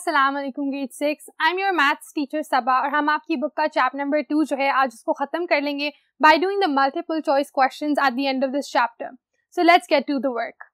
अस्सलाम वालेकुम six I am your maths teacher Saba और हम आपकी बुक का चैप्टर नंबर टू जो है, आज उसको खत्म कर लेंगे by doing the multiple choice questions at the end of this chapter so let's get to the work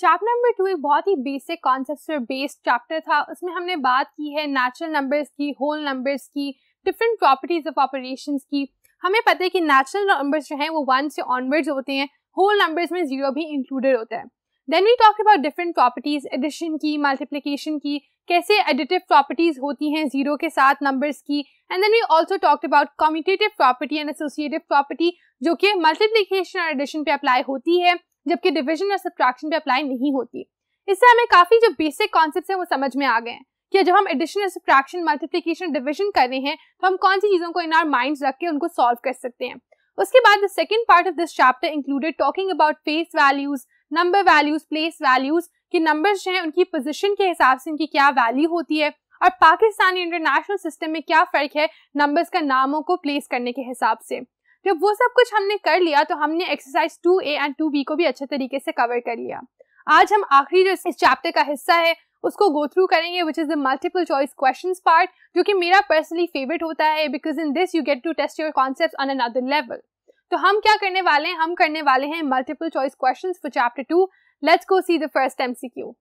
chapter number two एक बहुत ही बेसिक कॉन्सेप्ट बेस्ड चैप्टर था। उसमें हमने बात की है नेचुरल नंबर्स की होल नंबर्स की डिफरेंट प्रॉपर्टीज़ ऑफ़ ऑपरेशंस की। हमें पता है कि नेचुरल नंबर्स जो हैं, वो वन से ऑनवर्ड्स होते हैं। होल नंबर्स में ज़ीरो भी इंक्लूडेड होता है। Then we talk about different properties addition की मल्टीप्लीकेशन की, कैसे एडिटिव प्रॉपर्टीज़ होती हैं ज़ीरो के साथ नंबर्स की and then we also talk about commutative property and associative property जो कि मल्टीप्लीकेशन और एडिशन पे अप्लाई होती है, जबकि डिविजन और सब्ट्रैक्शन पे अप्लाई नहीं होती। इससे हमें काफ़ी जो बेसिक कॉन्सेप्ट है, वो समझ में आ गए हैं कि जब हम एडिशन या सब्ट्रैक्शन मल्टीप्लीकेशन डिविजन कर रहे हैं तो हम कौन सी चीज़ों को इन आर माइंड्स रख के उनको सॉल्व कर सकते हैं। उसके बाद the second part of this chapter included talking about face values number values place values कि नंबर्स जो है, उनकी पोजिशन के हिसाब से उनकी क्या वैल्यू होती है और पाकिस्तानी इंटरनेशनल सिस्टम में क्या फ़र्क है नंबर्स का नामों को प्लेस करने के हिसाब से। जब वो सब कुछ हमने कर लिया तो हमने exercise two A and two B को भी अच्छे तरीके से कवर कर लिया। आज हम आखिरी जो इस चैप्टर का हिस्सा है, उसको गो थ्रू करेंगे which is the multiple choice question part जो कि मेरा पर्सनली फेवरेट होता है because in this you get to test your concept on another level तो हम क्या करने वाले हैं? हम करने वाले हैं multiple choice question for chapter two let's go see the first MCQ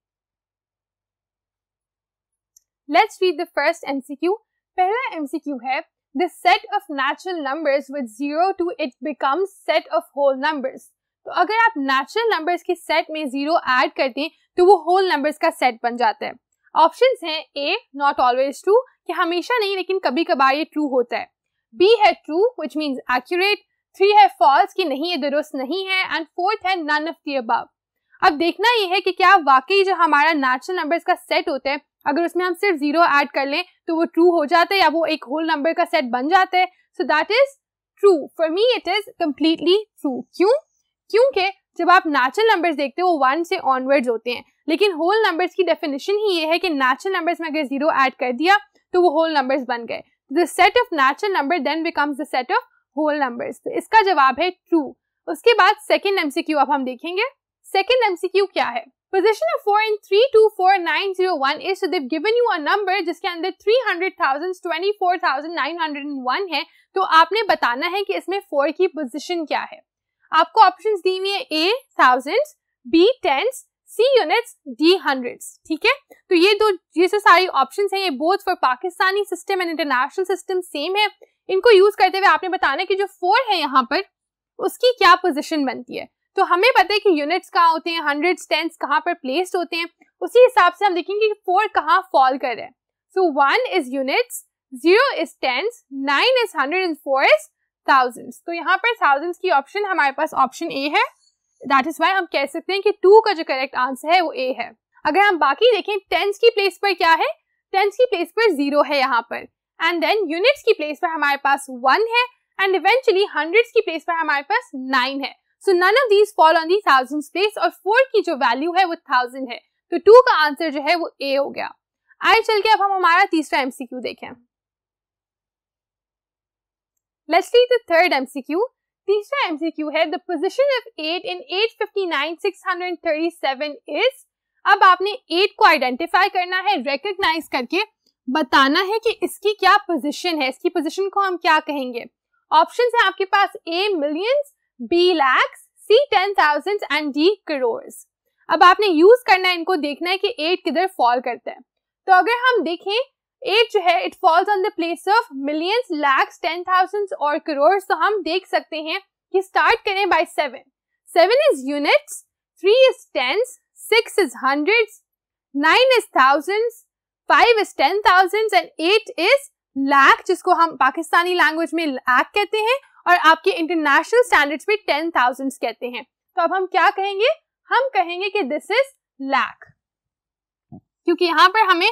let's read the first MCQ पहला एमसीक्यू है, the set of natural numbers with zero to it becomes set of whole numbers. तो अगर आप natural numbers के set में zero add करते हैं तो वो होल नंबर्स का सेट बन जाता है। ऑप्शंस हैं ए नॉट ऑलवेज ट्रू कि हमेशा नहीं, लेकिन कभी कभार ये ट्रू होता है। बी है true which means accurate three है फॉल्स कि नहीं, ये दुरुस्त नहीं है एंड फोर्थ है नन ऑफ़ दी अबव अब देखना ये है कि क्या वाकई जो हमारा नेचुरल नंबर्स का सेट होता है, अगर उसमें हम सिर्फ़ ज़ीरो ऐड कर लें तो वो ट्रू हो जाता है या वो एक होल नंबर का सेट बन जाता है? So that is true for me it is completely true क्यों? क्योंकि जब आप नेचुरल नंबर्स देखते हो, वो वन से ऑनवर्ड्स होते हैं। लेकिन होल नंबर्स की डेफिनेशन ही ये है कि नेचुरल नंबर्स में अगर ज़ीरो ऐड कर दिया तो वो होल नंबर्स बन गए। The set of natural number then becomes the set of whole numbers तो इसका जवाब है ट्रू उसके बाद सेकेंड एमसीक्यू अब हम देखेंगे। सेकेंड एमसीक्यू क्या है? Position of four in three two four nine zero one is so they've given you a number जिसके अंदर three hundred thousand twenty four thousand nine hundred one है। तो आपने बताना है कि इसमें फोर की पोजिशन क्या है। आपको ऑप्शंस दी हुई है A thousand B tens C units D hundreds ठीक है? तो ये दो, ये सारी ऑप्शंस हैं, ये both for Pakistani system and international system same है। इनको यूज़ करते हुए आपने बताना कि जो फोर है यहाँ पर, उसकी क्या पोजिशन बनती है? तो हमें पता है कि यूनिट्स कहाँ होते हैं हंड्रेड्स टेंस कहाँ पर प्लेस्ड होते हैं। उसी हिसाब से हम देखेंगे कि फोर कहाँ फॉल कर रहे हैं। So one is units zero is tens nine is hundred and four is thousands तो यहाँ पर थाउजेंड्स की ऑप्शन हमारे पास ऑप्शन ए है। दैट इज़ वाई हम कह सकते हैं कि टू का जो करेक्ट आंसर है, वो ए है। अगर हम बाकी देखें टेंस की प्लेस पर क्या है? टेंस की प्लेस पर ज़ीरो है यहाँ पर। एंड देन यूनिट्स की प्लेस पर हमारे पास वन है एंड इवेंचुअली हंड्रेड्स की प्लेस पर हमारे पास नाइन है. So none of these fall on the thousand place और फोर की जो वैल्यू है वो थाउज़ेंड है. तो टू का आंसर जो है वो ए हो गया. आए चल के अब हम हमारा तीसरा एमसीक्यू देखें. Let's read the third MCQ तीसरा एमसीक्यू है the position of 8 in 859 637 is अब आपने 8 को आइडेंटिफाई करना है रिकॉग्नाइज करके बताना है कि इसकी क्या पोजीशन है, इसकी पोजीशन को हम क्या कहेंगे? ऑप्शंस है आपके पास A millions B lakhs C ten thousand and D crores अब आपने यूज़ करना है, इनको देखना है कि एट किधर फॉल करता है। तो अगर हम देखें एट जो है it falls on the place of millions lakhs ten thousand और करोर्स तो हम देख सकते हैं कि स्टार्ट करें by seven seven is units three is tens six is hundred nine is thousand five is ten thousand and eight is lakh जिसको हम पाकिस्तानी लैंग्वेज में लैक कहते हैं और आपके इंटरनेशनल स्टैंडर्ड्स में टेन थाउज़ेंड कहते हैं। तो अब हम क्या कहेंगे? हम कहेंगे कि दिस इज़ लैक क्योंकि यहाँ पर हमें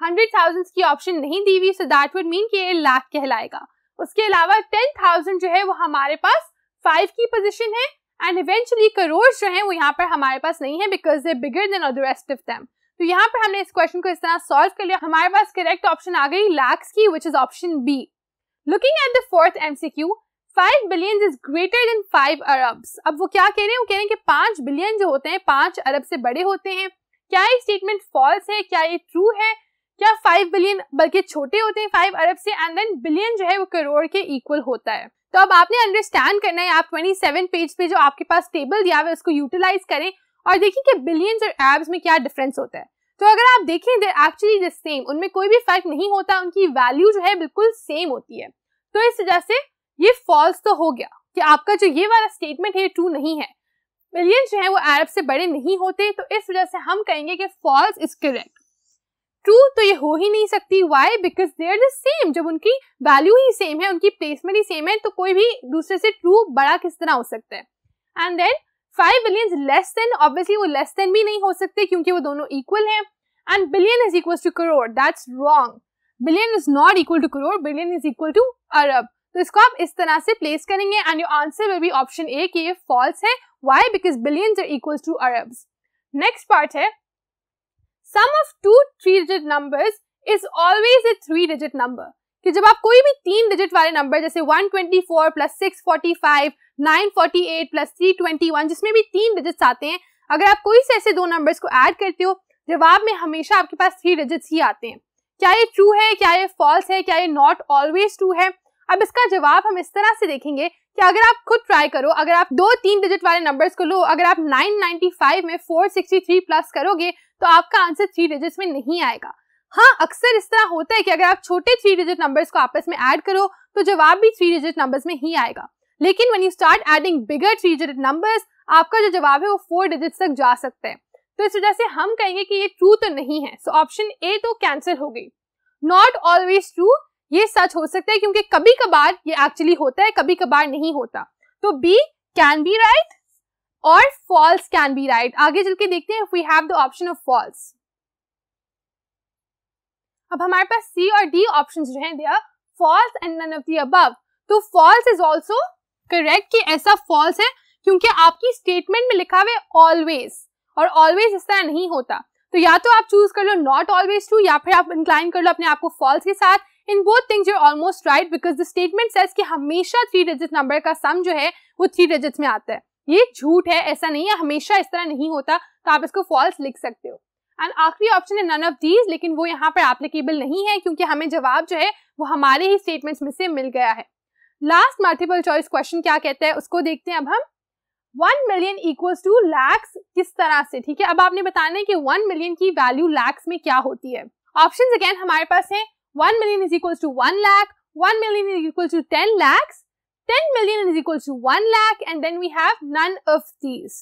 हंड्रेड थाउज़ेंड की ऑप्शन नहीं दी हुई सो दैट वुड मीन कि ये लाख कहलाएगा। उसके अलावा टेन थाउज़ेंड जो है, वो हमारे पास फाइव की पोजिशन है एंड इवेंचुअली करोड़ जो है, वो यहाँ पर हमारे पास नहीं है because they bigger than the rest of them तो यहाँ पर हमने इस क्वेश्चन को इस तरह सॉल्व कर लिया। हमारे पास करेक्ट ऑप्शन आ गई लैक्स की which is option be looking at the fourth MCQ five billion is greater than five arabs अब वो क्या कह रहे हैं? वो कह रहे हैं कि पाँच बिलियन जो होते हैं, पाँच अरब से बड़े होते हैं। क्या ये स्टेटमेंट फॉल्स है? क्या ये ट्रू है? क्या फाइव बिलियन बल्कि छोटे होते हैं फाइव अरब से? एंड देन बिलियन जो है वो करोड़ के इक्वल होता है। तो अब आपने अंडरस्टैंड करना है आप 27 पेज पे जो आपके पास टेबल दिया हुआ है, उसको यूटिलाइज करें। और देखिए कि बिलियंस और एब्स में क्या डिफरेंस होता है। तो अगर आप देखें देर एक्चुअली द सेम उनमें कोई भी फ़र्क नहीं होता, उनकी वैल्यू जो है बिल्कुल सेम होती है। तो इस वजह से ये फॉल्स तो हो गया कि आपका जो ये वाला स्टेटमेंट है ट्रू नहीं है। बिलियंस जो है वो अरब से बड़े नहीं होते तो इस वजह से हम कहेंगे कि फॉल्स इज़ करेक्ट ट्रू तो ये हो ही नहीं सकती। Why because they are the same जब उनकी वैल्यू ही सेम है, उनकी प्लेसमेंट ही सेम है तो कोई भी दूसरे से ट्रू बड़ा किस तरह हो सकता है? And then five billion less than obviously वो लेस देन भी नहीं हो सकते क्योंकि वो दोनों इक्वल हैं। And billion is equal to crore that's wrong billion is not equal to crore billion is equal to arab तो इसको आप इस तरह से प्लेस करेंगे and your answer will be option A कि ये फॉल्स है। Why because billions are equal to arabs next part है। Sum of two three digit numbers is always a three digit number कि जब आप कोई भी तीन डिजिट वाले नंबर जैसे 124 प्लस 645 948 प्लस 321 जिसमें भी तीन डिजिट्स आते हैं, अगर आप कोई से ऐसे दो नंबर्स को ऐड करते हो, जवाब में हमेशा आपके पास थ्री डिजिट्स ही आते हैं। क्या ये ट्रू है, क्या ये फॉल्स है, क्या ये नॉट ऑलवेज ट्रू है? अब इसका जवाब हम इस तरह से देखेंगे कि अगर आप खुद ट्राई करो, अगर आप दो तीन डिजिट वाले नंबर्स को लो, अगर आप 995 में 463 प्लस करोगे तो आपका आंसर थ्री डिजिट्स में नहीं आएगा। हाँ अक्सर इस तरह होता है कि अगर आप छोटे थ्री डिजिट नंबर्स को आपस में ऐड करो तो जवाब भी थ्री डिजिट नंबर्स में ही आएगा। लेकिन when you start adding bigger three digit numbers आपका जो जवाब है वो फोर डिजिट तक जा सकता है। तो इस वजह से हम कहेंगे कि ये ट्रू तो नहीं है। सो ऑप्शन ए तो कैंसिल हो गई। नॉट ऑलवेज ट्रू ये सच हो सकता है क्योंकि कभी कभार ये एक्चुअली होता है कभी कभार नहीं होता। तो बी कैन बी राइट और फॉल्स कैन बी राइट आगे चल के देखते हैं we have the option of false अब हमारे पास सी और डी ऑप्शन जो हैं false and none of the above तो फॉल्स इज़ ऑल्सो करेक्ट कि ऐसा फॉल्स है, क्योंकि आपकी स्टेटमेंट में लिखा हुआ ऑलवेज और ऑलवेज इस तरह नहीं होता। तो या तो आप चूज़ कर लो नॉट ऑलवेज ट्रू या फिर आप इंक्लाइन कर लो अपने आप को फॉल्स के साथ। In both things you almost right because the statement says कि हमेशा थ्री डिजिट नंबर का सम जो है, वो थ्री डिजिट में आता है। ये झूठ है, ऐसा नहीं है, हमेशा इस तरह नहीं होता तो आप इसको फॉल्स लिख सकते हो। एंड आखिरी ऑप्शन है नन ऑफ़ दीज लेकिन वो यहाँ पर एप्लीकेबल नहीं है क्योंकि हमें जवाब जो है वो हमारे ही स्टेटमेंट्स में से मिल गया है। लास्ट मल्टीपल चॉइस क्वेश्चन क्या कहता है उसको देखते हैं अब हम। One million equals to lakhs किस तरह से ठीक है? अब आपने बताना है कि वन मिलियन की वैल्यू लैक्स में क्या होती है। ऑप्शन अगेन हमारे पास है। 1 million is equals to 1 lakh, 1 million is equal to 10 lakhs, 10 million is equal to 1 lakh and then we have none of these.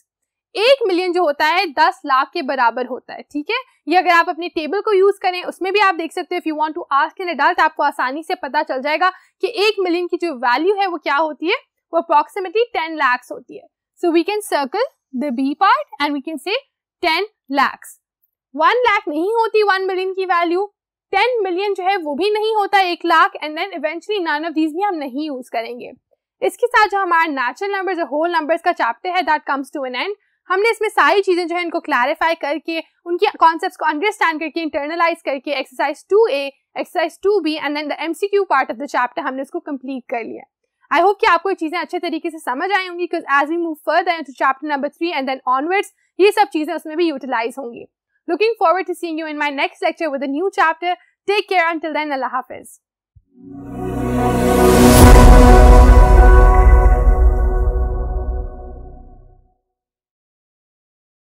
एक मिलियन जो होता है, दस लाख के बराबर होता है, ठीक है? ये अगर आप अपने टेबल को यूज़ करें, उसमें भी आप देख सकते हो if you want to ask an adult आपको आसानी से पता चल जाएगा कि एक मिलियन की जो वैल्यू है, वो क्या होती है? वो अप्रोक्सीमेटली टेन लैक्स होती है। So we can circle the B part and we can say ten lakhs one lakh नहीं होती वन मिलियन की वैल्यू टेन मिलियन जो है, वो भी नहीं होता एक lakh and then eventually none of these भी हम नहीं यूज़ करेंगे। इसके साथ जो हमारा नेचुरल नंबर्स होल नंबर्स का चैप्टर है that comes to an end हमने इसमें सारी चीज़ें जो है इनको क्लैरिफाई करके उनके कॉन्सेप्ट को अंडरस्टैंड करके इंटरनलाइज करके exercise to A exercise to B and then the MCQ part of the chapter हमने इसको कंप्लीट कर लिया आई होप कि आपको ये चीज़ें अच्छे तरीके से समझ आई होंगी because as we move further to chapter number three and then onwards ये सब चीज़ें उसमें भी यूटिलाइज होंगी Looking forward to seeing you in my next lecture with a new chapter. Take care then, Allah Hafiz.